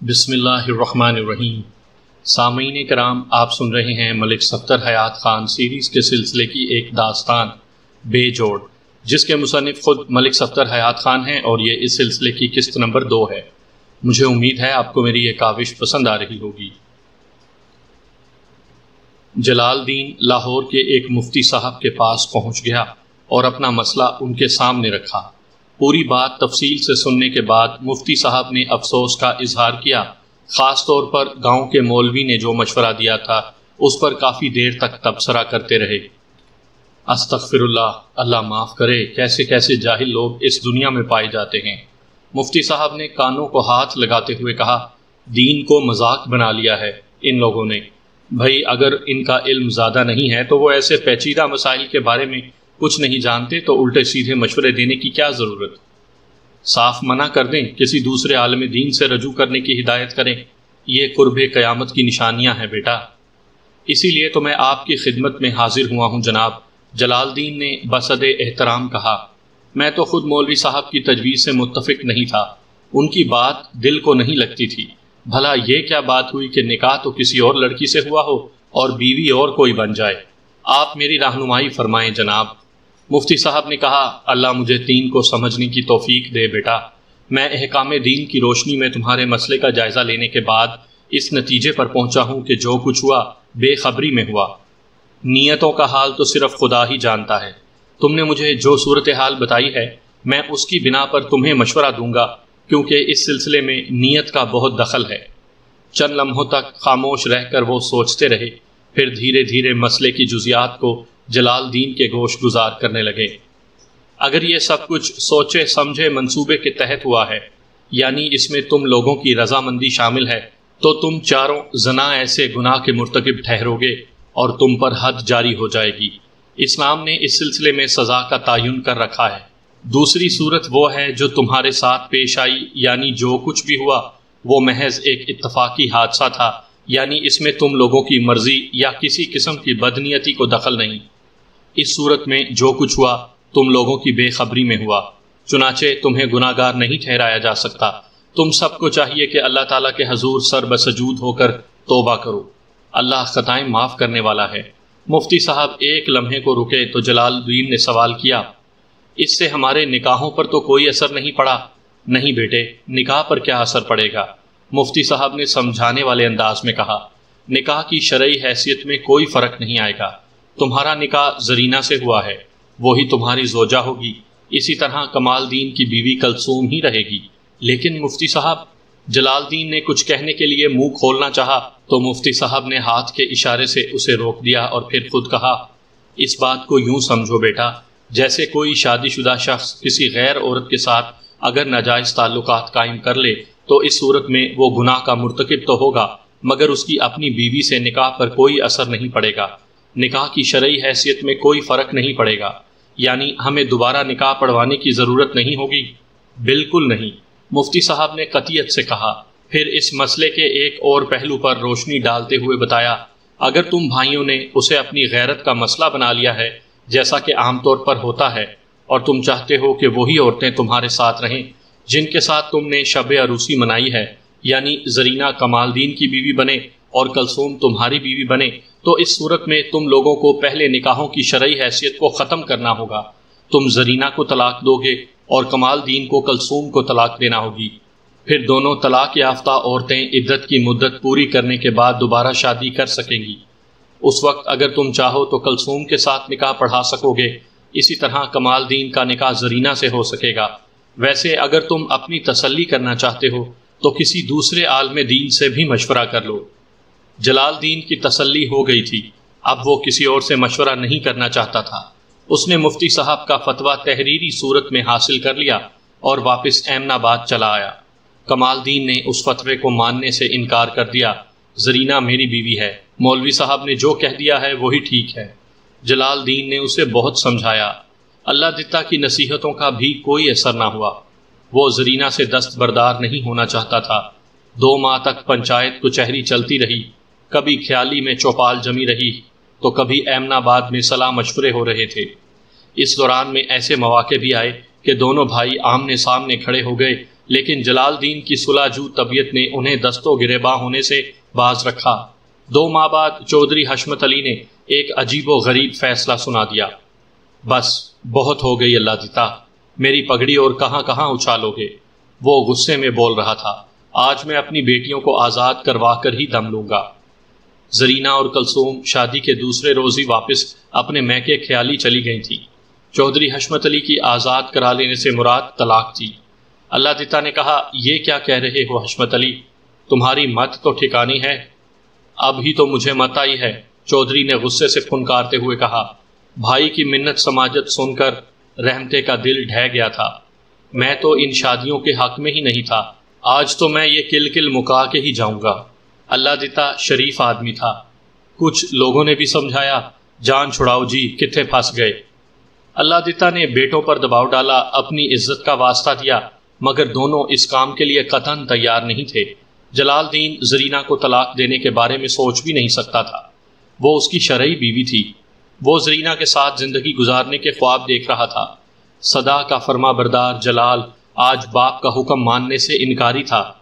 बिसमीम सामीन कराम, आप सुन रहे हैं मलिक सफ्तर हयात ख़ान सीरीज़ के सिलसिले की एक दास्तान, बेजोड़, जिसके मुसनफ़ ख़ुद मलिक सफ्तर हयात ख़ान हैं और ये इस सिलसिले की किस्त नंबर दो है। मुझे उम्मीद है आपको मेरी ये काविश पसंद आ रही होगी। जलालदीन लाहौर के एक मुफ्ती साहब के पास पहुँच गया और अपना मसला उनके सामने रखा। पूरी बात तफसील से सुनने के बाद मुफ्ती साहब ने अफसोस का इजहार किया। ख़ास तौर पर गाँव के मौलवी ने जो मशवरा दिया था, उस पर काफ़ी देर तक तबसरा करते रहे। अस्तफ़िरल्ला अल्लाह माफ़ करे कैसे कैसे जाहिल लोग इस दुनिया में पाए जाते हैं। मुफ्ती साहब ने कानों को हाथ लगाते हुए कहा, दीन को मज़ाक बना लिया है इन लोगों ने। भाई, अगर इनका इल्म ज़्यादा नहीं है तो वो ऐसे पेचीदा मसाइल के बारे में कुछ नहीं जानते तो उल्टे सीधे मशवरे देने की क्या ज़रूरत? साफ़ मना कर दें, किसी दूसरे आलम दीन से रजू करने की हिदायत करें। ये कुर्ब क़यामत की निशानियाँ हैं बेटा। इसीलिए तो मैं आपकी खिदमत में हाजिर हुआ हूँ, जनाब। जलालदीन ने बसद एहतराम कहा। मैं तो खुद मौलवी साहब की तजवीज़ से मुतफिक नहीं था। उनकी बात दिल को नहीं लगती थी। भला ये क्या बात हुई कि निकाह तो किसी और लड़की से हुआ हो और बीवी और कोई बन जाए? आप मेरी रहनुमाई फरमाएँ, जनाब। मुफ्ती साहब ने कहा, अल्लाह मुझे दीन को समझने की तोफीक दे बेटा। मैं अहकाम दीन की रोशनी में तुम्हारे मसले का जायज़ा लेने के बाद इस नतीजे पर पहुँचा हूँ कि जो कुछ हुआ, बेखबरी में हुआ। नीयतों का हाल तो सिर्फ़ खुदा ही जानता है। तुमने मुझे जो सूरत हाल बताई है, मैं उसकी बिना पर तुम्हें मशवरा दूँगा, क्योंकि इस सिलसिले में नीयत का बहुत दखल है। चंद लम्हों तक खामोश रहकर वो सोचते रहे, फिर धीरे धीरे मसले की जुजियात को जलालदीन के गोश गुजार करने लगे। अगर ये सब कुछ सोचे समझे मंसूबे के तहत हुआ है, यानी इसमें तुम लोगों की रजामंदी शामिल है तो तुम चारों जना ऐसे गुनाह के मुरतकब ठहरोगे और तुम पर हद जारी हो जाएगी। इस्लाम ने इस सिलसिले में सज़ा का तयन कर रखा है। दूसरी सूरत वो है जो तुम्हारे साथ पेश आई, यानी जो कुछ भी हुआ, वो महज एक इतफाकी हादसा था, यानी इसमें तुम लोगों की मर्ज़ी या किसी किस्म की बदनीयती को दखल नहीं। इस सूरत में जो कुछ हुआ, तुम लोगों की बेखबरी में हुआ। चुनाचे तुम्हें गुनागार नहीं ठहराया जा सकता। तुम सबको चाहिए कि अल्लाह ताला के हजूर सर बसजूद होकर तोबा करो। अल्लाह ख़ताएँ माफ़ करने वाला है। मुफ्ती साहब एक लम्हे को रुके तो जलालुद्दीन ने सवाल किया, इससे हमारे निकाहों पर तो कोई असर नहीं पड़ा। नहीं बेटे, निकाह पर क्या असर पड़ेगा? मुफ्ती साहब ने समझाने वाले अंदाज में कहा, निकाह की शरय हैसियत में कोई फ़र्क नहीं आएगा। तुम्हारा निकाह जरीना से हुआ है। वही तुम्हारी जोजा होगी। इसी तरह कमालदीन की बीवी कलसूम ही रहेगी। लेकिन मुफ्ती साहब, जलालदीन ने कुछ कहने के लिए मुँह खोलना चाहा तो मुफ्ती साहब ने हाथ के इशारे से उसे रोक दिया और फिर खुद कहा, इस बात को यूँ समझो बेटा, जैसे कोई शादीशुदा शख्स किसी गैर औरत के साथ अगर नाजायज़ ताल्लुक कायम कर ले तो इस सूरत में वो गुनाह का मुरतकब तो होगा, मगर उसकी अपनी बीवी से निकाह पर कोई असर नहीं पड़ेगा। निकाह की शरय हैसियत में कोई फ़र्क नहीं पड़ेगा। यानी हमें दोबारा निकाह पढ़वाने की ज़रूरत नहीं होगी। बिल्कुल नहीं। मुफ्ती साहब ने कतियत से कहा। फिर इस मसले के एक और पहलू पर रोशनी डालते हुए बताया, अगर तुम भाइयों ने उसे अपनी गैरत का मसला बना लिया है, जैसा कि आमतौर पर होता है, और तुम चाहते हो कि वही औरतें तुम्हारे साथ रहें, जिनके साथ तुमने शब अरूसी मनाई है, यानी जरीना कमालदीन की बीवी बने और कलसूम तुम्हारी बीवी बने तो इस सूरत में तुम लोगों को पहले निकाहों की शरय हैसियत को ख़त्म करना होगा। तुम जरीना को तलाक दोगे और कमाल दीन को कलसूम को तलाक देना होगी। फिर दोनों तलाक याफ्ता औरतें इद्दत की मुद्दत पूरी करने के बाद दोबारा शादी कर सकेंगी। उस वक्त अगर तुम चाहो तो कलसूम के साथ निकाह पढ़ा सकोगे। इसी तरह कमाल दीन का निकाह जरीना से हो सकेगा। वैसे अगर तुम अपनी तसल्ली करना चाहते हो तो किसी दूसरे आलम दीन से भी मशवरा कर लो। जलालदीन की तसल्ली हो गई थी। अब वो किसी और से मशवरा नहीं करना चाहता था। उसने मुफ्ती साहब का फतवा तहरीरी सूरत में हासिल कर लिया और वापस एमनाबाद चला आया। कमालदीन ने उस फतवे को मानने से इनकार कर दिया, जरीना मेरी बीवी है। मौलवी साहब ने जो कह दिया है, वही ठीक है। जलालदीन ने उसे बहुत समझाया। अल्लाह दिता की नसीहतों का भी कोई असर ना हुआ। वो जरीना से दस्तबरदार नहीं होना चाहता था। दो माह तक पंचायत कुचहरी चलती रही। कभी ख्याली में चौपाल जमी रही तो कभी एमनाबाद में सलाह मशवरे हो रहे थे। इस दौरान में ऐसे मौाक़े भी आए कि दोनों भाई आमने सामने खड़े हो गए, लेकिन जलालदीन की सुलाजू तबीयत ने उन्हें दस्तों गिरेबा होने से बाज रखा। दो माह बाद चौधरी हशमत अली ने एक अजीब गरीब फैसला सुना दिया। बस, बहुत हो गई अल्लाह दिता मेरी पगड़ी और कहाँ कहाँ उछालोगे? वो गुस्से में बोल रहा था, आज मैं अपनी बेटियों को आज़ाद करवा कर ही दम लूँगा। जरीना और कलसूम शादी के दूसरे रोज ही वापस अपने मैके ख्याली चली गई थी। चौधरी हशमत अली की आज़ाद करा लेने से मुराद तलाक थी। अल्लाह दिता ने कहा यह क्या कह रहे हो हशमत अली? तुम्हारी मत तो ठिकानी है। अब ही तो मुझे मत आई है, चौधरी ने गुस्से से फुनकारते हुए कहा। भाई की मिन्नत समाजत सुनकर रहमते का दिल ढह गया था। मैं तो इन शादियों के हक में ही नहीं था। आज तो मैं ये किल किल मुका के ही जाऊँगा। अल्लाह दिता शरीफ आदमी था। कुछ लोगों ने भी समझाया, जान छुड़ाओ जी, कितने फंस गए। अल्लाह दिता ने बेटों पर दबाव डाला, अपनी इज़्ज़त का वास्ता दिया, मगर दोनों इस काम के लिए कथन तैयार नहीं थे। जलालदीन जरीना को तलाक देने के बारे में सोच भी नहीं सकता था। वो उसकी शरई बीवी थी। वो जरीना के साथ ज़िंदगी गुजारने के ख्वाब देख रहा था। सदा का फर्मा बरदार जलाल आज बाप का हुक्म मानने से इनकारी था।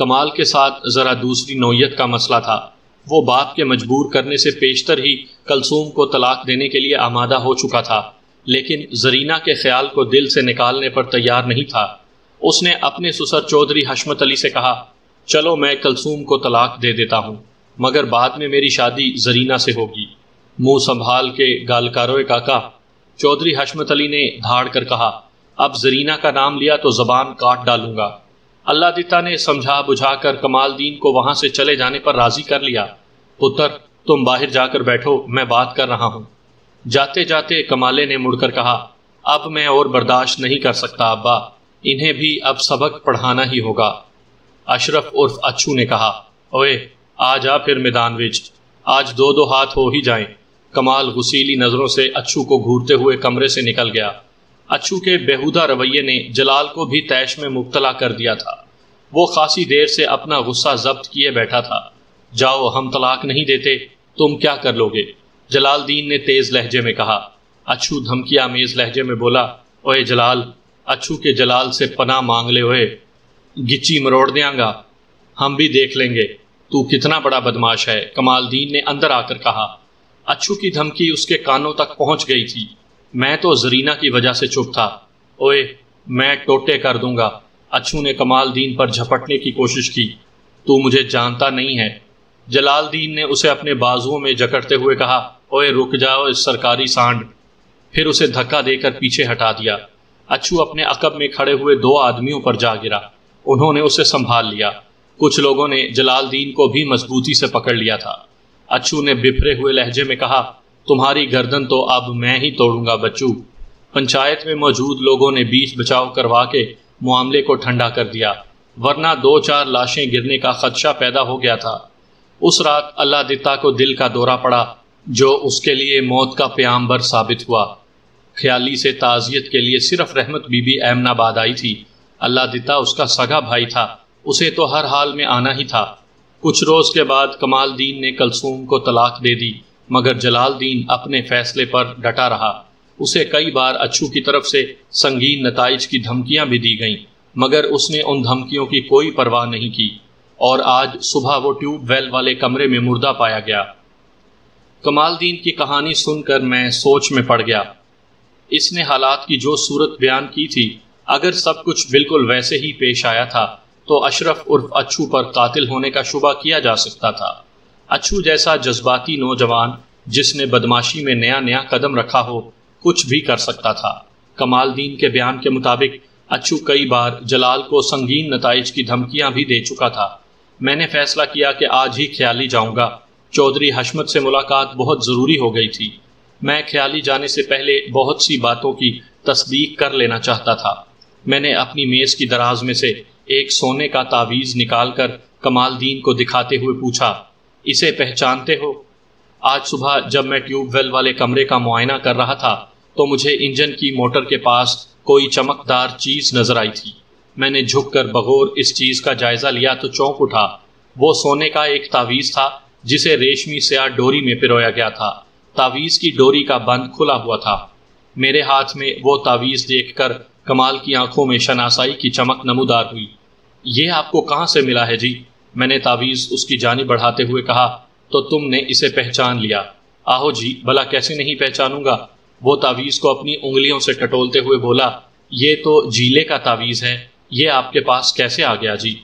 कमाल के साथ ज़रा दूसरी नोयत का मसला था। वो बाप के मजबूर करने से पेशतर ही कलसूम को तलाक देने के लिए आमादा हो चुका था, लेकिन जरीना के ख्याल को दिल से निकालने पर तैयार नहीं था। उसने अपने ससुर चौधरी हशमत अली से कहा, चलो मैं कलसूम को तलाक दे देता हूँ, मगर बाद में मेरी शादी जरीना से होगी। मुँह संभाल के गालकारोए काका, चौधरी हशमत अली ने धाड़ कर कहा, अब जरीना का नाम लिया तो जबान काट डालूँगा। अल्लाह दिता ने समझा बुझाकर कमालदीन को वहाँ से चले जाने पर राज़ी कर लिया। पुत्र, तुम बाहर जाकर बैठो, मैं बात कर रहा हूँ। जाते जाते कमाले ने मुड़कर कहा, अब मैं और बर्दाश्त नहीं कर सकता, अब्बा। इन्हें भी अब सबक पढ़ाना ही होगा। अशरफ उर्फ़ अच्छू ने कहा, ओए, आ जा फिर मैदान विच। आज दो दो हाथ हो ही जाएँ। कमाल गुसीली नज़रों से अच्छू को घूरते हुए कमरे से निकल गया। अच्छू के बेहुदा रवैये ने जलाल को भी तैश में मुबतला कर दिया था। वो खासी देर से अपना गुस्सा जब्त किए बैठा था। जाओ, हम तलाक नहीं देते, तुम क्या कर लोगे? जलालदीन ने तेज लहजे में कहा। अच्छू धमकिया मेज लहजे में बोला, ओए जलाल अच्छू के जलाल से पना मांग ले ओए। गिच्ची मरोड़ देंगा। हम भी देख लेंगे। तू कितना बड़ा बदमाश है। कमालदीन ने अंदर आकर कहा। अच्छू की धमकी उसके कानों तक पहुँच गई थी। मैं तो जरीना की वजह से चुप था। ओए, मैं टोटे कर दूँगा। अच्छू ने कमाल दीन पर झपटने की कोशिश की। तू मुझे जानता नहीं है। जलालदीन ने उसे अपने बाजुओं में जकड़ते हुए कहा, ओए, रुक जाओ इस सरकारी सांड। फिर उसे धक्का देकर पीछे हटा दिया। अच्छू अपने अकब में खड़े हुए दो आदमियों पर जा गिरा। उन्होंने उसे संभाल लिया। कुछ लोगों ने जलालदीन को भी मजबूती से पकड़ लिया था। अच्छू ने बिफरे हुए लहजे में कहा तुम्हारी गर्दन तो अब मैं ही तोड़ूँगा, बच्चू। पंचायत में मौजूद लोगों ने बीच बचाव करवा के मामले को ठंडा कर दिया, वरना दो चार लाशें गिरने का खदशा पैदा हो गया था। उस रात अल्लाह दिता को दिल का दौरा पड़ा, जो उसके लिए मौत का प्याम्बर साबित हुआ। ख्याली से ताज़ियत के लिए सिर्फ़ रहमत बीबी एमनाबाद आई थी। अल्लाह दिता उसका सगा भाई था, उसे तो हर हाल में आना ही था। कुछ रोज़ के बाद कमाल दीन ने कलसूम को तलाक दे दी मगर जलालदीन अपने फैसले पर डटा रहा। उसे कई बार अच्छू की तरफ़ से संगीन नतज की धमकियाँ भी दी गईं, मगर उसने उन धमकियों की कोई परवाह नहीं की, और आज सुबह वो ट्यूबवेल वाले कमरे में मुर्दा पाया गया। कमालदीन की कहानी सुनकर मैं सोच में पड़ गया। इसने हालात की जो सूरत बयान की थी, अगर सब कुछ बिल्कुल वैसे ही पेश आया था तो अशरफ उर्फ़ अच्छू पर कातिल होने का शुबा किया जा सकता था। अच्छू जैसा जज्बाती नौजवान, जिसने बदमाशी में नया नया कदम रखा हो, कुछ भी कर सकता था। कमालदीन के बयान के मुताबिक अच्छू कई बार जलाल को संगीन नतज की धमकियाँ भी दे चुका था। मैंने फैसला किया कि आज ही ख्याली जाऊँगा। चौधरी हशमत से मुलाकात बहुत ज़रूरी हो गई थी। मैं ख्याली जाने से पहले बहुत सी बातों की तस्दीक कर लेना चाहता था। मैंने अपनी मेज़ की दराज में से एक सोने का तावीज़ निकालकर कमालदीन को दिखाते हुए पूछा इसे पहचानते हो। आज सुबह जब मैं ट्यूबवेल वाले कमरे का मुआयना कर रहा था तो मुझे इंजन की मोटर के पास कोई चमकदार चीज़ नज़र आई थी। मैंने झुककर बगौर इस चीज़ का जायज़ा लिया तो चौंक उठा। वो सोने का एक तावीज़ था, जिसे रेशमी स्याह डोरी में पिरोया गया था। तावीज़ की डोरी का बंद खुला हुआ था। मेरे हाथ में वो तावीज़ देखकर कमाल की आँखों में शनासाई की चमक नमूदार हुई। ये आपको कहाँ से मिला है जी? मैंने तावीज़ उसकी जानी बढ़ाते हुए कहा तो तुमने इसे पहचान लिया। आहो जी, भला कैसे नहीं पहचानूँगा? वो तावीज़ को अपनी उंगलियों से टटोलते हुए बोला, ये तो जीले का तावीज़ है, ये आपके पास कैसे आ गया जी?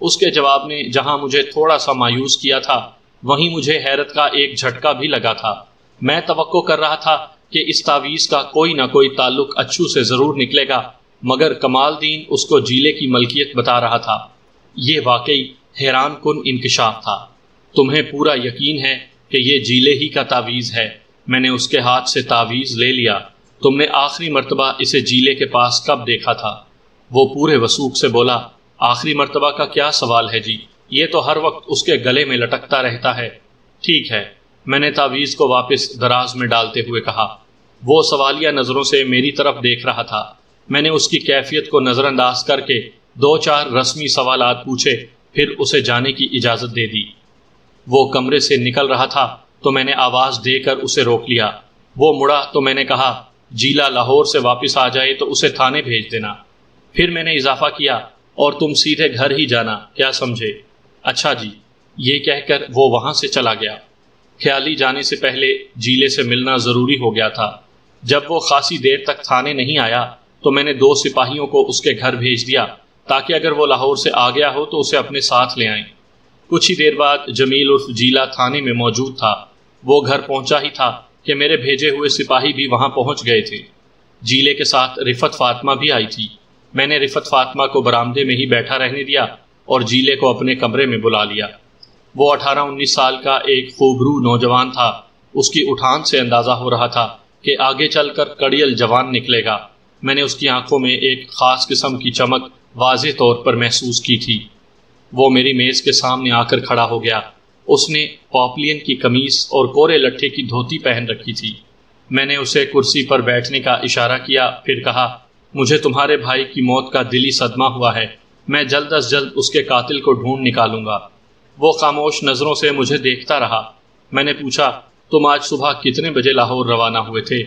उसके जवाब ने जहाँ मुझे थोड़ा सा मायूस किया था, वहीं मुझे हैरत का एक झटका भी लगा था। मैं तो कर रहा था कि इस तावीज़ का कोई ना कोई ताल्लुक अच्छू से ज़रूर निकलेगा, मगर कमाल दीन उसको जीले की मलकियत बता रहा था। ये वाकई हैरान कन इंकशाफ था। तुम्हें पूरा यकीन है कि ये जीले ही का तावीज़ है। मैंने उसके हाथ से तावीज़ ले लिया। तुमने आखिरी मरतबा इसे जीले के पास कब देखा था? वो पूरे वसूख से बोला, आखिरी मरतबा का क्या सवाल है जी? ये तो हर वक्त उसके गले में लटकता रहता है। ठीक है, मैंने तावीज़ को वापस दराज में डालते हुए कहा। वो सवालिया नज़रों से मेरी तरफ़ देख रहा था। मैंने उसकी कैफियत को नज़रअंदाज करके दो चार रस्मी सवाल पूछे फिर उसे जाने की इजाज़त दे दी। वो कमरे से निकल रहा था तो मैंने आवाज़ देकर उसे रोक लिया। वो मुड़ा तो मैंने कहा, जीला लाहौर से वापस आ जाए तो उसे थाने भेज देना। फिर मैंने इजाफा किया, और तुम सीधे घर ही जाना, क्या समझे? अच्छा जी। ये कहकर वो वहाँ से चला गया। ख्याली जाने से पहले जीले से मिलना ज़रूरी हो गया था। जब वो खासी देर तक थाने नहीं आया तो मैंने दो सिपाहियों को उसके घर भेज दिया। ताकि अगर वो लाहौर से आ गया हो तो उसे अपने साथ ले आए। कुछ ही देर बाद जमील उर्फ़ जीला थाने में मौजूद था। वो घर पहुँचा ही था कि मेरे भेजे हुए सिपाही भी वहाँ पहुँच गए थे। जीले के साथ रिफत फातिमा भी आई थी। मैंने रिफत फातिमा को बरामदे में ही बैठा रहने दिया और जीले को अपने कमरे में बुला लिया। वो अठारह उन्नीस साल का एक खूबरू नौजवान था। उसकी उठान से अंदाज़ा हो रहा था कि आगे चलकर कड़ियल जवान निकलेगा। मैंने उसकी आँखों में एक ख़ास किस्म की चमक वाज तौर पर महसूस की थी। वो मेरी मेज़ के सामने आकर खड़ा हो गया। उसने पॉपलियन की कमीज और कोरे लट्ठे की धोती पहन रखी थी। मैंने उसे कुर्सी पर बैठने का इशारा किया, फिर कहा, मुझे तुम्हारे भाई की मौत का दिली सदमा हुआ है। मैं जल्द अज जल्द उसके कातिल को ढूंढ निकालूँगा। वो खामोश नज़रों से मुझे देखता रहा। मैंने पूछा, तुम आज सुबह कितने बजे लाहौर रवाना हुए थे?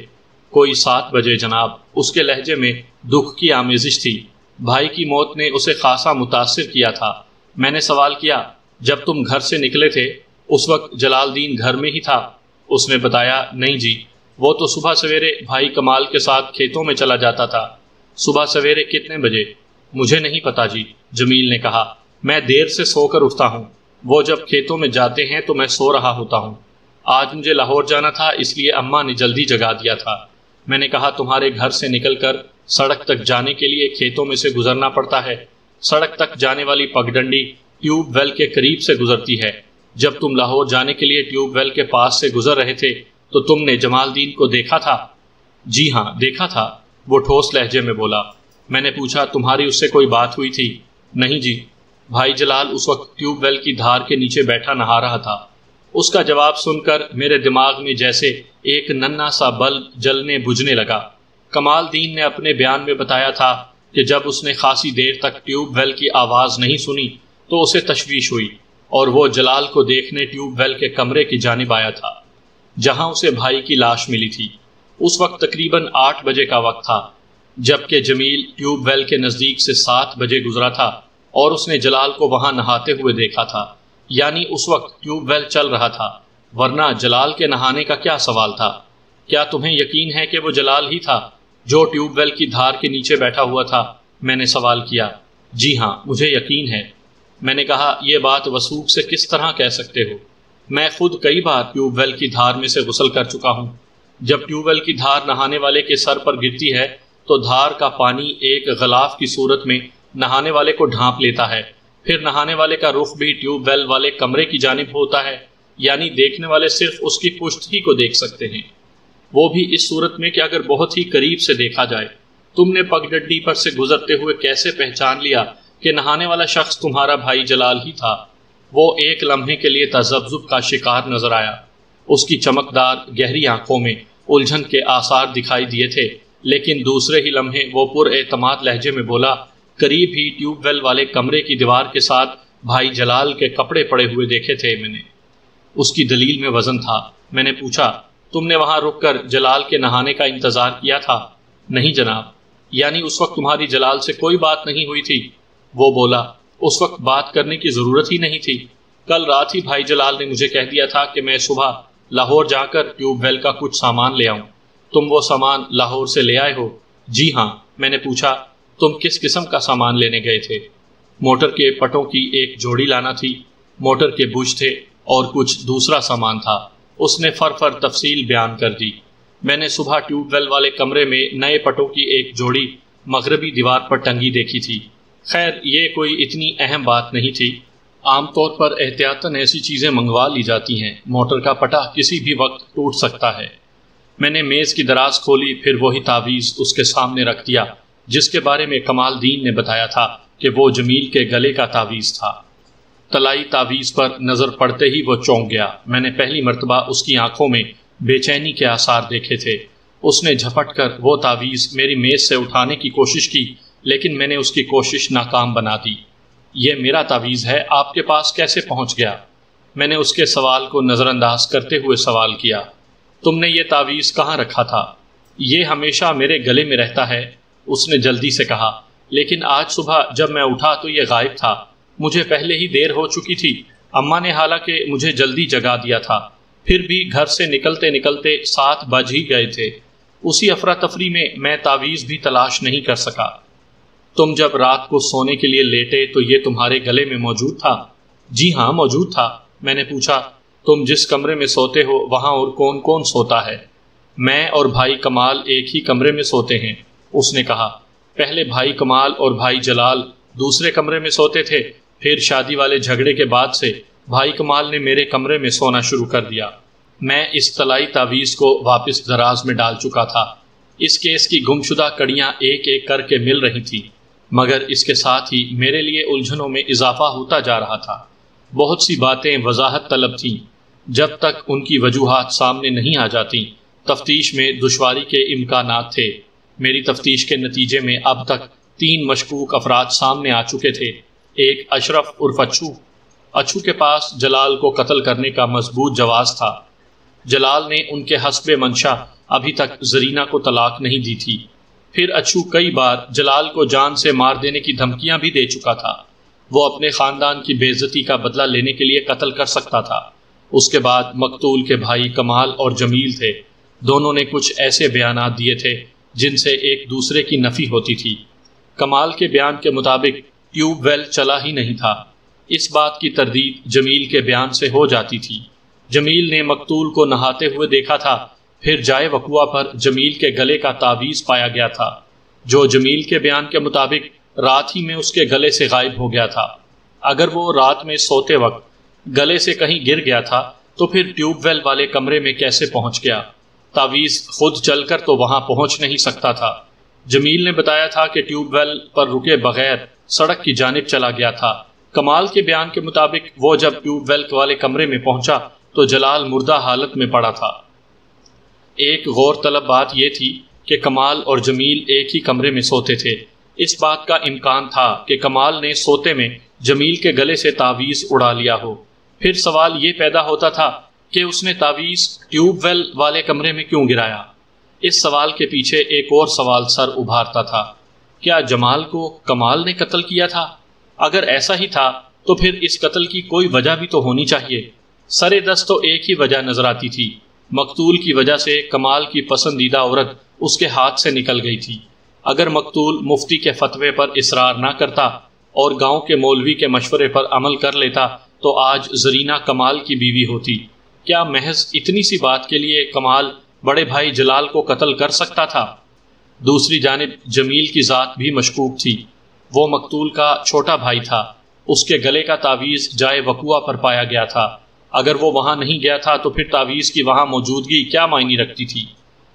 कोई सात बजे, जनाब। उसके लहजे में दुख की आमेजिश थी। भाई की मौत ने उसे खासा मुतासर किया था। मैंने सवाल किया, जब तुम घर से निकले थे, उस वक्त जलालदीन घर में ही था। उसने बताया, नहीं जी, वो तो सुबह सवेरे भाई कमाल के साथ खेतों में चला जाता था। सुबह सवेरे कितने बजे? मुझे नहीं पता जी, जमील ने कहा। मैं देर से सोकर उठता हूँ। वो जब खेतों में जाते हैं तो मैं सो रहा होता हूँ। आज मुझे लाहौर जाना था, इसलिए अम्मा ने जल्दी जगा दिया था। मैंने कहा, तुम्हारे घर से निकलकर सड़क तक जाने के लिए खेतों में से गुजरना पड़ता है। सड़क तक जाने वाली पगडंडी ट्यूब वेल के करीब से गुजरती है। जब तुम लाहौर जाने के लिए ट्यूब वेल के पास से गुजर रहे थे तो तुमने जमालदीन को देखा था। जी हाँ देखा था। वो ठोस लहजे में बोला, मैंने पूछा, तुम्हारी उससे कोई बात हुई थी? नहीं जी। भाई जलाल उस वक्त ट्यूब वेल की धार के नीचे बैठा नहा रहा था। उसका जवाब सुनकर मेरे दिमाग में जैसे एक नन्ना सा बल्ब जलने बुझने लगा। कमाल दीन ने अपने बयान में बताया था कि जब उसने खासी देर तक ट्यूब वेल की आवाज़ नहीं सुनी तो उसे तशवीश हुई और वो जलाल को देखने ट्यूब वेल के कमरे की जानब आया था, जहाँ उसे भाई की लाश मिली थी। उस वक्त तकरीबन आठ बजे का वक्त था, जबकि जमील ट्यूब वेल के नज़दीक से सात बजे गुजरा था और उसने जलाल को वहाँ नहाते हुए देखा था। यानी उस वक्त ट्यूबवेल चल रहा था, वरना जलाल के नहाने का क्या सवाल था? क्या तुम्हें यकीन है कि वो जलाल ही था? जो ट्यूबवेल की धार के नीचे बैठा हुआ था, मैंने सवाल किया, जी हाँ मुझे यकीन है। मैंने कहा यह बात वसूख से किस तरह कह सकते हो? मैं खुद कई बार ट्यूबवेल की धार में से गुसल कर चुका हूँ। जब ट्यूबवेल की धार नहाने वाले के सर पर गिरती है तो धार का पानी एक गलाफ की सूरत में नहाने वाले को ढांप लेता है। फिर नहाने वाले का रुख भी ट्यूबवेल वाले कमरे की जानब होता है, यानी देखने वाले सिर्फ़ उसकी पुष्ट ही को देख सकते हैं। वो भी इस सूरत में कि अगर बहुत ही करीब से देखा जाए, तुमने पगडड्डी पर से गुजरते हुए कैसे पहचान लिया कि नहाने वाला शख्स तुम्हारा भाई जलाल ही था? वो एक लम्हे के लिए तजब्जुब का शिकार नज़र आया। उसकी चमकदार, गहरी आँखों में उलझन के आसार दिखाई दिए थे, लेकिन दूसरे ही लम्हे वो पुरमाद लहजे में बोला, करीब ही ट्यूबवेल वाले कमरे की दीवार के साथ भाई जलाल के कपड़े पड़े हुए देखे थे मैंने। उसकी दलील में वज़न था। मैंने पूछा तुमने वहाँ रुककर जलाल के नहाने का इंतज़ार किया था। नहीं जनाब। यानी उस वक्त तुम्हारी जलाल से कोई बात नहीं हुई थी। वो बोला, उस वक्त बात करने की ज़रूरत ही नहीं थी। कल रात ही भाई जलाल ने मुझे कह दिया था कि मैं सुबह लाहौर जाकर ट्यूबवेल का कुछ सामान ले आऊँ। तुम वो सामान लाहौर से ले आए हो? जी हाँ मैंने पूछा, तुम किस किस्म का सामान लेने गए थे? मोटर के पटों की एक जोड़ी लाना थी। मोटर के बुश थे और कुछ दूसरा सामान था। उसने फर फर तफसील बयान कर दी। मैंने सुबह ट्यूबवेल वाले कमरे में नए पटों की एक जोड़ी मगरबी दीवार पर टंगी देखी थी। खैर, ये कोई इतनी अहम बात नहीं थी। आमतौर पर एहतियातन ऐसी चीज़ें मंगवा ली जाती हैं। मोटर का पटा किसी भी वक्त टूट सकता है। मैंने मेज़ की दराज खोली, फिर वही तावीज़ उसके सामने रख दिया, जिसके बारे में कमाल दीन ने बताया था कि वो जमील के गले का तावीज़ था। तलाई तावीज़ पर नज़र पड़ते ही वो चौंक गया। मैंने पहली मरतबा उसकी आँखों में बेचैनी के आसार देखे थे। उसने झपट कर वो तावीज़ मेरी मेज़ से उठाने की कोशिश की, लेकिन मैंने उसकी कोशिश नाकाम बना दी। ये मेरा तावीज़ है, आपके पास कैसे पहुँच गया? मैंने उसके सवाल को नज़रअंदाज करते हुए सवाल किया, तुमने ये तावीज़ कहाँ रखा था? ये हमेशा मेरे गले में रहता है, उसने जल्दी से कहा। लेकिन आज सुबह जब मैं उठा तो ये गायब था। मुझे पहले ही देर हो चुकी थी। अम्मा ने हालाँकि मुझे जल्दी जगा दिया था। फिर भी घर से निकलते निकलते सात बज ही गए थे। उसी अफरा तफरी में मैं तावीज़ भी तलाश नहीं कर सका। तुम जब रात को सोने के लिए लेटे तो ये तुम्हारे गले में मौजूद था। जी हाँ मौजूद था। मैंने पूछा, तुम जिस कमरे में सोते हो, वहाँ और कौन कौन सोता है? मैं और भाई कमाल एक ही कमरे में सोते हैं, उसने कहा। पहले भाई कमाल और भाई जलाल दूसरे कमरे में सोते थे फिर शादी वाले झगड़े के बाद से भाई कमाल ने मेरे कमरे में सोना शुरू कर दिया। मैं इस तलाई तावीज़ को वापस दराज में डाल चुका था। इस केस की गुमशुदा कड़ियाँ एक एक करके मिल रही थी, मगर इसके साथ ही मेरे लिए उलझनों में इजाफा होता जा रहा था। बहुत सी बातें वजाहत तलब थीं। जब तक उनकी वजूहत सामने नहीं आ जाती, तफ्तीश में दुशारी के इम्कान थे। मेरी तफ्तीश के नतीजे में अब तक तीन मशकूक अफराद सामने आ चुके थे। एक अशरफ उर्फ़ अच्छू अच्छू के पास जलाल को कत्ल करने का मज़बूत जवाब था। जलाल ने उनके हसब मंशा अभी तक जरीना को तलाक नहीं दी थी। फिर अच्छू कई बार जलाल को जान से मार देने की धमकियाँ भी दे चुका था। वो अपने ख़ानदान की बेइज्जती का बदला लेने के लिए कत्ल कर सकता था। उसके बाद मकतूल के भाई कमाल और जमील थे। दोनों ने कुछ ऐसे बयान दिए थे जिनसे एक दूसरे की नफ़ी होती थी। कमाल के बयान के मुताबिक ट्यूबवेल चला ही नहीं था। इस बात की तरदीद जमील के बयान से हो जाती थी। जमील ने मकतूल को नहाते हुए देखा था। फिर जाए वकुआ पर जमील के गले का तावीज़ पाया गया था। जो जमील के बयान के मुताबिक रात ही में उसके गले से गायब हो गया था। अगर वो रात में सोते वक्त गले से कहीं गिर गया था तो फिर ट्यूबवेल वाले कमरे में कैसे पहुँच गया? तावीज़ खुद चलकर तो वहाँ पहुँच नहीं सकता था। जमील ने बताया था कि ट्यूबवेल पर रुके बगैर सड़क की जानब चला गया था। कमाल के बयान के मुताबिक, वो जब ट्यूबवेल वाले कमरे में पहुँचा तो जलाल मुर्दा हालत में पड़ा था। एक गौर तलब बात यह थी कि कमाल और जमील एक ही कमरे में सोते थे। इस बात का इम्कान था कि कमाल ने सोते में जमील के गले से तावीज़ उड़ा लिया हो। फिर सवाल ये पैदा होता था कि उसने तावीज़ ट्यूबवेल वाले कमरे में क्यों गिराया? इस सवाल के पीछे एक और सवाल सर उभारता था। क्या जमाल को कमाल ने कत्ल किया था? अगर ऐसा ही था तो फिर इस कत्ल की कोई वजह भी तो होनी चाहिए। सरे दस तो एक ही वजह नज़र आती थी। मकतूल की वजह से कमाल की पसंदीदा औरत उसके हाथ से निकल गई थी। अगर मकतूल मुफ्ती के फतवे पर इसरार ना करता और गाँव के मौलवी के मशवरे पर अमल कर लेता तो आज जरीना कमाल की बीवी होती। क्या महज इतनी सी बात के लिए कमाल बड़े भाई जलाल को कत्ल कर सकता था? दूसरी जानब जमील की ज़ात भी मशकूक थी। वो मकतूल का छोटा भाई था। उसके गले का तावीज़ जाए वकुआ पर पाया गया था। अगर वो वहाँ नहीं गया था तो फिर तावीज़ की वहाँ मौजूदगी क्या मायने रखती थी?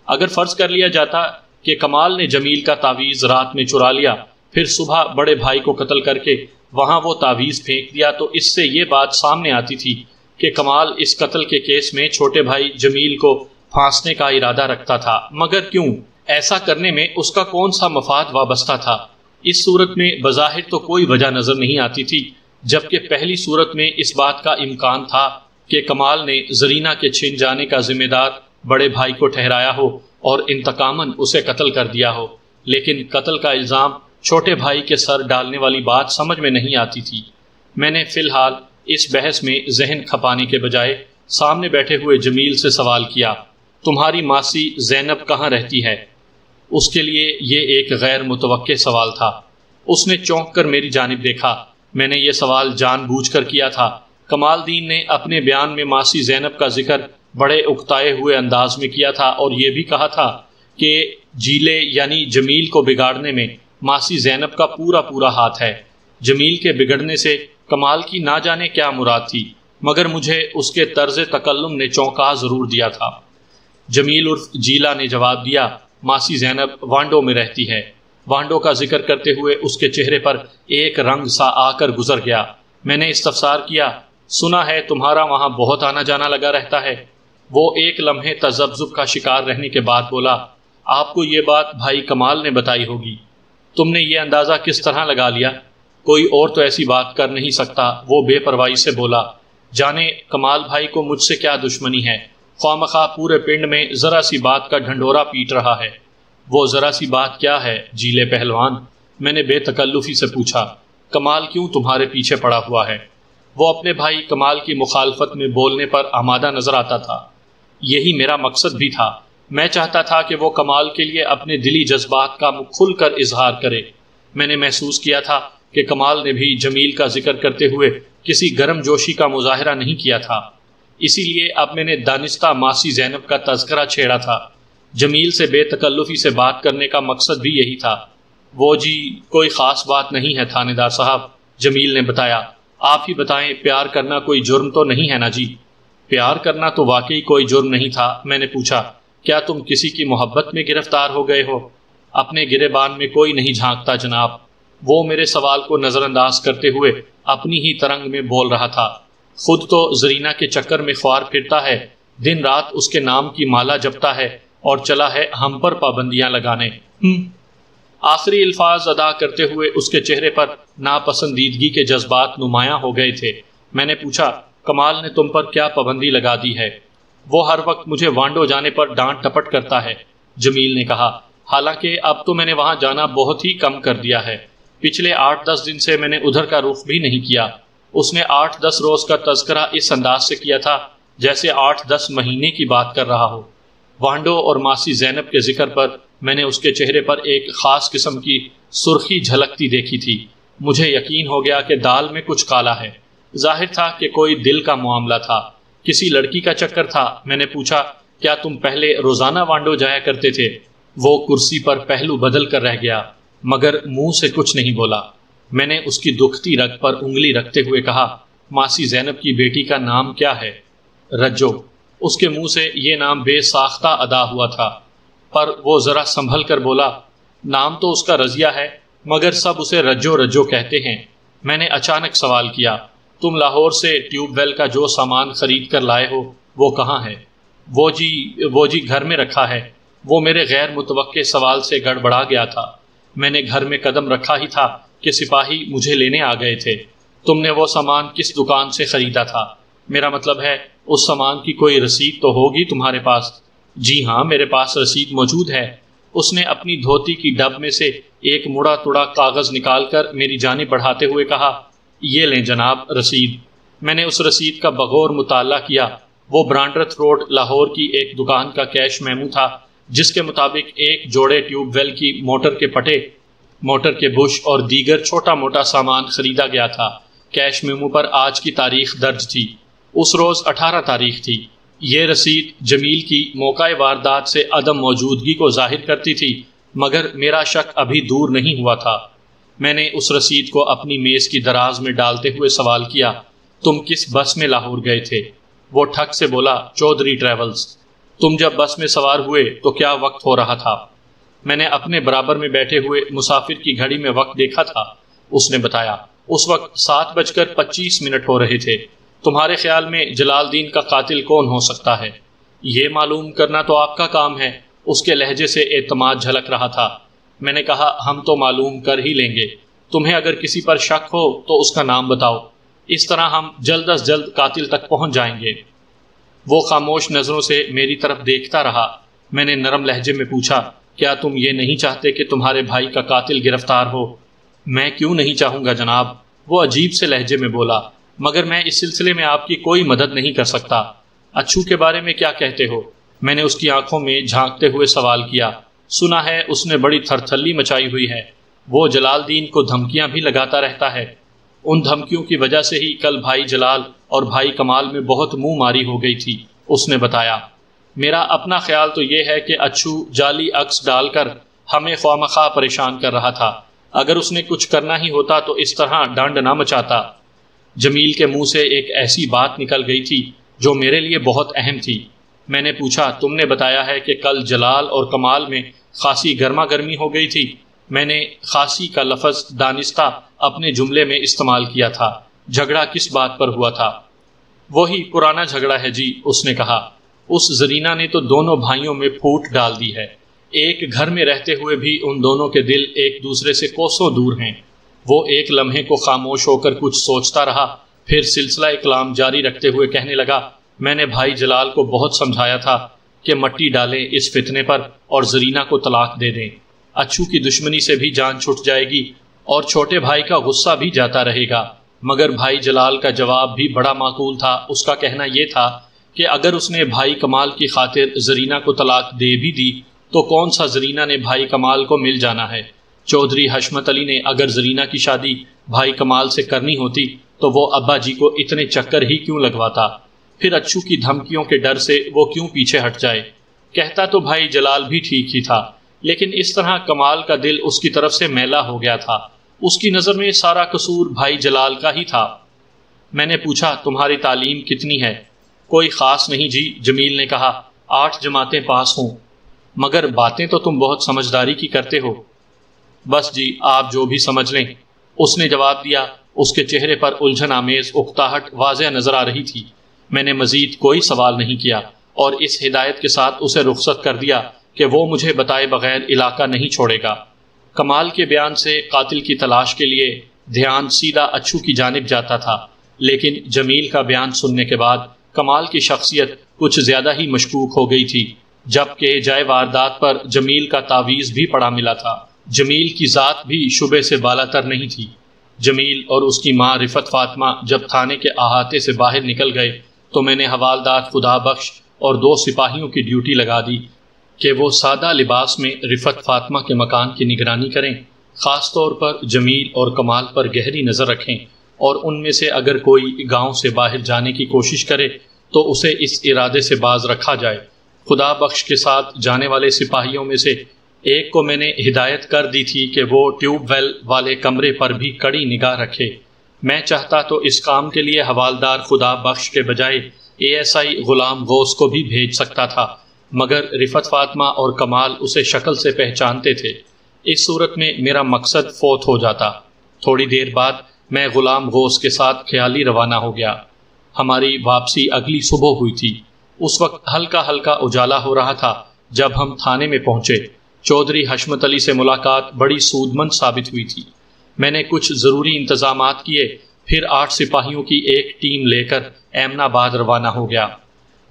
अगर फ़र्ज़ कर लिया जाता कि कमाल ने जमील का तावीज़ रात में चुरा लिया, फिर सुबह बड़े भाई को कत्ल करके वहाँ वो तावीज़ फेंक दिया तो इससे ये बात सामने आती थी कि कमाल इस कत्ल के केस में छोटे भाई जमील को फांसने का इरादा रखता था। मगर क्यों? ऐसा करने में उसका कौन सा मफाद वाबस्ता था? इस सूरत में बज़ाहिर तो कोई वजह नज़र नहीं आती थी, जबकि पहली सूरत में इस बात का इम्कान था कि कमाल ने जरीना के छिन जाने का जिम्मेदार बड़े भाई को ठहराया हो और इंतकामन उसे कत्ल कर दिया हो। लेकिन कत्ल का इल्ज़ाम छोटे भाई के सर डालने वाली बात समझ में नहीं आती थी। मैंने फ़िलहाल इस बहस में जहन खपाने के बजाय सामने बैठे हुए जमील से सवाल किया, तुम्हारी मासी जैनब कहाँ रहती है? उसके लिए ये एक गैर मुतव सवाल था। उसने चौंक कर मेरी जानब देखा। मैंने ये सवाल जानबूझकर किया था। कमाल दीन ने अपने बयान में मासी जैनब का ज़िक्र बड़े उकताए हुए अंदाज में किया था और ये भी कहा था कि जीले यानी जमील को बिगाड़ने में मासी जैनब का पूरा पूरा हाथ है। जमील के बिगड़ने से कमाल की ना जाने क्या मुराद थी, मगर मुझे उसके तर्ज तकल्लुम ने चौंका ज़रूर दिया था। जमील उर्फ़ जीला ने जवाब दिया मासी जैनब वांडो में रहती है। वांडो का ज़िक्र करते हुए उसके चेहरे पर एक रंग सा आकर गुजर गया। मैंने इस्तफसार किया, सुना है तुम्हारा वहाँ बहुत आना जाना लगा रहता है। वो एक लम्हे तजब्जुब का शिकार रहने के बाद बोला, आपको ये बात भाई कमाल ने बताई होगी। तुमने ये अंदाज़ा किस तरह लगा लिया? कोई और तो ऐसी बात कर नहीं सकता, वो बेपरवाही से बोला, जाने कमाल भाई को मुझसे क्या दुश्मनी है? ख्वाम पूरे पिंड में ज़रा सी बात का ढंडोरा पीट रहा है। वो ज़रा सी बात क्या है, जीले पहलवान? मैंने बेतकल्लुफ़ी से पूछा, कमाल क्यों तुम्हारे पीछे पड़ा हुआ है? वो अपने भाई कमाल की मुखालफत में बोलने पर आमादा नज़र आता था। यही मेरा मकसद भी था। मैं चाहता था कि वो कमाल के लिए अपने दिली जज्बात का खुल कर इजहार करे। मैंने महसूस किया था कि कमाल ने भी जमील का ज़िक्र करते हुए किसी गर्म जोशी का मुजाहरा नहीं किया था। इसीलिए अब मैंने दानिस्ता मासी जैनब का तस्करा छेड़ा था। जमील से बेतकल्लुफ़ी से बात करने का मकसद भी यही था। वो जी, कोई ख़ास बात नहीं है थानेदार साहब, जमील ने बताया। आप ही बताएँ, प्यार करना कोई जुर्म तो नहीं है ना जी? प्यार करना तो वाकई कोई जुर्म नहीं था, मैंने पूछा। क्या तुम किसी की मोहब्बत में गिरफ़्तार हो गए हो? अपने गिरेबान में कोई नहीं झांकता जनाब। वो मेरे सवाल को नज़रअंदाज करते हुए अपनी ही तरंग में बोल रहा था। खुद तो जरीना के चक्कर में ख्वार फिरता है। दिन रात उसके नाम की माला जपता है और चला है हम पर पाबंदियाँ लगाने। हम्म। आखिरी अल्फाज अदा करते हुए उसके चेहरे पर नापसंदीदगी के जज्बात नुमाया हो गए थे। मैंने पूछा, कमाल ने तुम पर क्या पाबंदी लगा दी है? वो हर वक्त मुझे वांडो जाने पर डांट टपट करता है, जमील ने कहा। हालाँकि अब तो मैंने वहाँ जाना बहुत ही कम कर दिया है। पिछले आठ दस दिन से मैंने उधर का रुख भी नहीं किया। उसने आठ दस रोज का तस्करा इस अंदाज से किया था, जैसे आठ दस महीने की बात कर रहा हो। वांडो और मासी जैनब के ज़िक्र पर मैंने उसके चेहरे पर एक ख़ास किस्म की सुर्खी झलकती देखी थी। मुझे यकीन हो गया कि दाल में कुछ काला है। ज़ाहिर था कि कोई दिल का मामला था। किसी लड़की का चक्कर था। मैंने पूछा, क्या तुम पहले रोज़ाना वांडो जाया करते थे? वो कुर्सी पर पहलू बदल कर रह गया, मगर मुँह से कुछ नहीं बोला। मैंने उसकी दुखती रग पर उंगली रखते हुए कहा, मासी जैनब की बेटी का नाम क्या है? रज्जो, उसके मुँह से ये नाम बेसाख्ता अदा हुआ था, पर वो ज़रा संभल कर बोला, नाम तो उसका रजिया है, मगर सब उसे रज्जो रज्जो कहते हैं। मैंने अचानक सवाल किया, तुम लाहौर से ट्यूबवेल का जो सामान खरीद कर लाए हो, वो कहाँ है? वो जी वो जी घर में रखा है, वो मेरे गैर मुतव सवाल से गड़बड़ा गया था। मैंने घर में कदम रखा ही था कि सिपाही मुझे लेने आ गए थे। तुमने वो सामान किस दुकान से ख़रीदा था? मेरा मतलब है, उस सामान की कोई रसीद तो होगी तुम्हारे पास? जी हाँ मेरे पास रसीद मौजूद है। उसने अपनी धोती की डब में से एक मुड़ा तुड़ा कागज़ निकाल कर मेरी जानी बढ़ाते हुए कहा, ये लें जनाब रसीद। मैंने उस रसीद का बगौर मुताला किया। वो ब्रांडरथ रोड, लाहौर की एक दुकान का कैश मेमू था, जिसके मुताबिक एक जोड़े ट्यूबवेल की मोटर के पटे मोटर के बुश और दीगर छोटा मोटा सामान खरीदा गया था। कैश मेमू पर आज की तारीख दर्ज थी। उस रोज़ अठारह तारीख थी। ये रसीद जमील की मौका वारदात से अदम मौजूदगी को ज़ाहिर करती थी, मगर मेरा शक अभी दूर नहीं हुआ था। मैंने उस रसीद को अपनी मेज़ की दराज में डालते हुए सवाल किया, तुम किस बस में लाहौर गए थे? वो ठग से बोला, चौधरी ट्रेवल्स। तुम जब बस में सवार हुए तो क्या वक्त हो रहा था? मैंने अपने बराबर में बैठे हुए मुसाफिर की घड़ी में वक्त देखा था। उसने बताया, उस वक्त सात बजकर पच्चीस मिनट हो रहे थे। तुम्हारे ख्याल में जलालदीन का कातिल कौन हो सकता है? ये मालूम करना तो आपका काम है। उसके लहजे से एतमाद झलक रहा था। मैंने कहा, हम तो मालूम कर ही लेंगे। तुम्हें अगर किसी पर शक हो तो उसका नाम बताओ। इस तरह हम जल्द अज जल्द कातिल तक पहुँच जाएँगे। वो खामोश नज़रों से मेरी तरफ़ देखता रहा। मैंने नरम लहजे में पूछा क्या तुम ये नहीं चाहते कि तुम्हारे भाई का कातिल गिरफ़्तार हो? मैं क्यों नहीं चाहूँगा जनाब? वो अजीब से लहजे में बोला, मगर मैं इस सिलसिले में आपकी कोई मदद नहीं कर सकता। अच्छू के बारे में क्या कहते हो? मैंने उसकी आँखों में झांकते हुए सवाल किया, सुना है उसने बड़ी थरथली मचाई हुई है। वो जलालदीन को धमकियाँ भी लगाता रहता है। उन धमकियों की वजह से ही कल भाई जलाल और भाई कमाल में बहुत मुँह मारी हो गई थी, उसने बताया। मेरा अपना ख्याल तो ये है कि अच्छू जाली अक्स डालकर हमें ख्वामखा परेशान कर रहा था। अगर उसने कुछ करना ही होता तो इस तरह डंड ना मचाता। जमील के मुँह से एक ऐसी बात निकल गई थी जो मेरे लिए बहुत अहम थी। मैंने पूछा, तुमने बताया है कि कल जलाल और कमाल में खासी गर्मा गर्मी हो गई थी। मैंने खासी का लफज दानिस्ता अपने जुमले में इस्तेमाल किया था। झगड़ा किस बात पर हुआ था? वही पुराना झगड़ा है, जी, उसने कहा। उस जरीना ने तो दोनों भाइयों में फूट डाल दी है। एक घर में रहते हुए भी उन दोनों के दिल एक दूसरे से कोसों दूर हैं। वो एक लम्हे को खामोश होकर कुछ सोचता रहा, फिर सिलसिला इकलाम जारी रखते हुए कहने लगा, मैंने भाई जलाल को बहुत समझाया था कि मट्टी डालें इस फितने पर और जरीना को तलाक दे दें। अच्छू की दुश्मनी से भी जान छुट जाएगी और छोटे भाई का गुस्सा भी जाता रहेगा। मगर भाई जलाल का जवाब भी बड़ा माकूल था। उसका कहना यह था कि अगर उसने भाई कमाल की खातिर जरीना को तलाक दे भी दी तो कौन सा जरीना ने भाई कमाल को मिल जाना है? चौधरी हशमत अली ने अगर जरीना की शादी भाई कमाल से करनी होती तो वो अब्बा जी को इतने चक्कर ही क्यों लगवाता? फिर अच्छू की धमकियों के डर से वो क्यों पीछे हट जाए? कहता तो भाई जलाल भी ठीक ही था, लेकिन इस तरह कमाल का दिल उसकी तरफ़ से मैला हो गया था। उसकी नज़र में सारा कसूर भाई जलाल का ही था। मैंने पूछा, तुम्हारी तालीम कितनी है? कोई ख़ास नहीं जी, जमील ने कहा, आठ जमातें पास हों। मगर बातें तो तुम बहुत समझदारी की करते हो। बस जी, आप जो भी समझ लें। उसने जवाब दिया, उसके चेहरे पर उलझन आमेज, उकताहट, वाजह नज़र आ रही थी। मैंने मजीद कोई सवाल नहीं किया, और इस हिदायत के साथ उसे रुख्सत कर दिया कि वो मुझे बताए बगैर इलाका नहीं छोड़ेगा। कमाल के बयान से कातिल की तलाश के लिए ध्यान सीधा अच्छू की जानब जाता था, लेकिन जमील का बयान सुनने के बाद कमाल की शख्सियत कुछ ज़्यादा ही मशकूक हो गई थी, जबकि जाए वारदात पर जमील का तावीज़ भी पड़ा मिला था। जमील की ज़ात भी शुबे से बालातर नहीं थी। जमील और उसकी माँ रिफत फातमा जब थाने के अहाते से बाहर निकल गए तो मैंने हवालदार खुदा बख्श और दो सिपाहियों की ड्यूटी लगा दी कि वो सादा लिबास में रिफत फातमा के मकान की निगरानी करें ख़ास तौर पर जमील और कमाल पर गहरी नज़र रखें। और उनमें से अगर कोई गाँव से बाहर जाने की कोशिश करे तो उसे इस इरादे से बाज रखा जाए। खुदा बख्श के साथ जाने वाले सिपाहियों में से एक को मैंने हिदायत कर दी थी कि वो ट्यूबवेल वाले कमरे पर भी कड़ी निगाह रखे। मैं चाहता तो इस काम के लिए हवालदार खुदा बख्श के बजाय एएसआई गुलाम गौस को भी भेज सकता था, मगर रिफत फातमा और कमाल उसे शक्ल से पहचानते थे। इस सूरत में मेरा मकसद फोत हो जाता। थोड़ी देर बाद मैं गुलाम गौस के साथ ख्याली रवाना हो गया। हमारी वापसी अगली सुबह हुई थी। उस वक्त हल्का हल्का उजाला हो रहा था, जब हम थाने में पहुँचे। चौधरी हशमत अली से मुलाकात बड़ी सूदमंद साबित हुई थी। मैंने कुछ ज़रूरी इंतज़ाम किए, फिर आठ सिपाहियों की एक टीम लेकर एमनाबाद रवाना हो गया।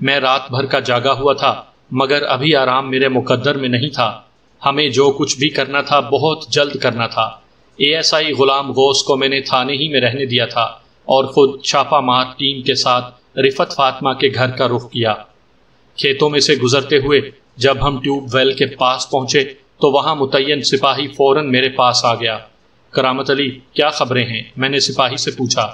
मैं रात भर का जागा हुआ था, मगर अभी आराम मेरे मुकद्दर में नहीं था। हमें जो कुछ भी करना था, बहुत जल्द करना था। एएसआई गुलाम गौस को मैंने थाने ही में रहने दिया था और खुद छापा मार टीम के साथ रिफत फातमा के घर का रुख किया। खेतों में से गुजरते हुए जब हम ट्यूबवेल के पास पहुँचे तो वहाँ मुतयन सिपाही फ़ौरन मेरे पास आ गया। करामत अली, क्या खबरें हैं? मैंने सिपाही से पूछा।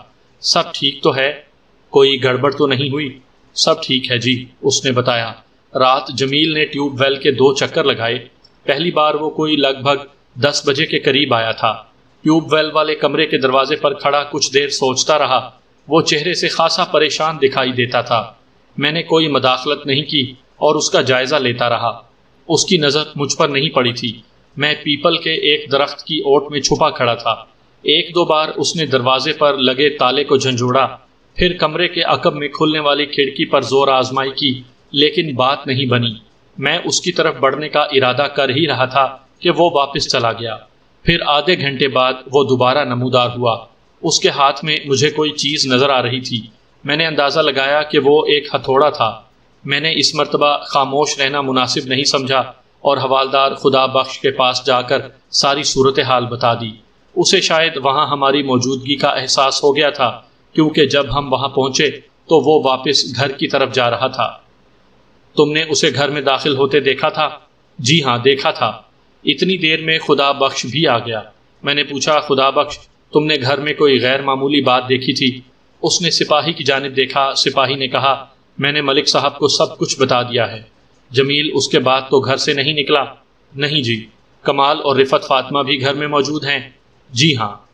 सब ठीक तो है? कोई गड़बड़ तो नहीं हुई? सब ठीक है जी, उसने बताया। रात जमील ने ट्यूबवेल के दो चक्कर लगाए। पहली बार वो कोई लगभग दस बजे के करीब आया था। ट्यूबवेल वाले कमरे के दरवाजे पर खड़ा कुछ देर सोचता रहा। वो चेहरे से खासा परेशान दिखाई देता था। मैंने कोई मदाखलत नहीं की और उसका जायज़ा लेता रहा। उसकी नज़र मुझ पर नहीं पड़ी थी। मैं पीपल के एक दरख्त की ओट में छुपा खड़ा था। एक दो बार उसने दरवाजे पर लगे ताले को झंझोड़ा। फिर कमरे के अकब में खुलने वाली खिड़की पर ज़ोर आजमाई की, लेकिन बात नहीं बनी। मैं उसकी तरफ़ बढ़ने का इरादा कर ही रहा था। कि वो वापस चला गया। फिर आधे घंटे बाद वो दोबारा नमूदार हुआ। उसके हाथ में मुझे कोई चीज़ नज़र आ रही थी। मैंने अंदाज़ा लगाया कि वो एक हथौड़ा था। मैंने इस मरतबा खामोश रहना मुनासिब नहीं समझा और हवालदार खुदा बख्श के पास जाकर सारी सूरत हाल बता दी। उसे शायद वहाँ हमारी मौजूदगी का एहसास हो गया था, क्योंकि जब हम वहाँ पहुँचे तो वो वापस घर की तरफ़ जा रहा था। तुमने उसे घर में दाखिल होते देखा था? जी हाँ देखा था। इतनी देर में खुदा बख्श भी आ गया। मैंने पूछा, खुदा बख्श, तुमने घर में कोई गैर मामूली बात देखी थी? उसने सिपाही की जानब देखा। सिपाही ने कहा, मैंने मलिक साहब को सब कुछ बता दिया है। जमील उसके बाद तो घर से नहीं निकला? नहीं जी, कमाल और रिफत फातमा भी घर में मौजूद हैं। जी हाँ